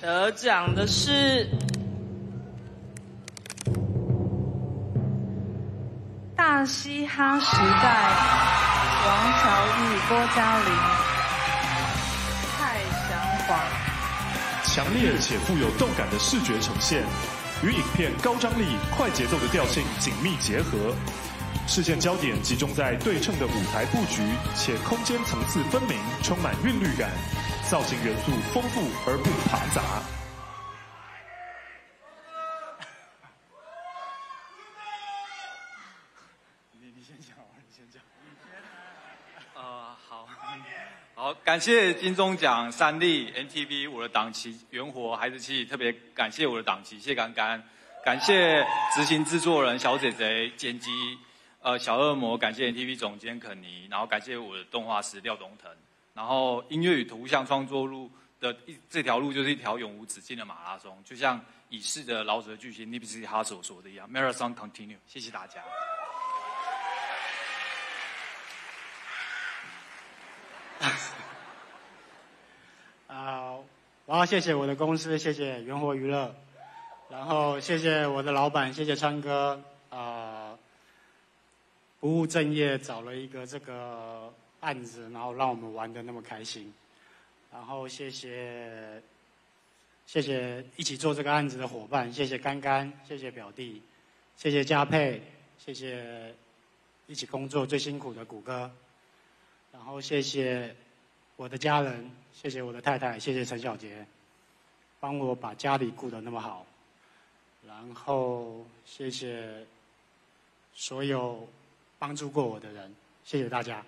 得奖的是大嘻哈时代王乔玉、郭嘉玲、蔡祥华。强烈且富有动感的视觉呈现，与影片高张力、快节奏的调性紧密结合，视线焦点集中在对称的舞台布局，且空间层次分明，充满韵律感，造型元素丰富而不庞杂。你你先讲，你先讲。呃，好，好，感谢金钟奖、三立、NTV 我的档期、元活、孩子气，特别感谢我的档期，谢干干，感谢执行制作人小姐姐、剪辑呃小恶魔，感谢 NTV 总监肯尼，然后感谢我的动画师廖东腾，然后音乐与图像创作路的一这条路就是一条永无止境的马拉松，就像已逝的老者巨星 Nipsey Hussle 说的一样，Marathon continue，谢谢大家。啊、我要谢谢我的公司，谢谢元活娱乐，然后谢谢我的老板，谢谢昌哥，不务正业找了一个这个案子，然后让我们玩的那么开心，然后谢谢谢谢一起做这个案子的伙伴，谢谢干干，谢谢表弟，谢谢嘉佩，谢谢一起工作最辛苦的谷歌，然后谢谢我的家人，谢谢我的太太，谢谢陈小杰，帮我把家里顾得那么好，然后谢谢所有帮助过我的人。谢谢大家。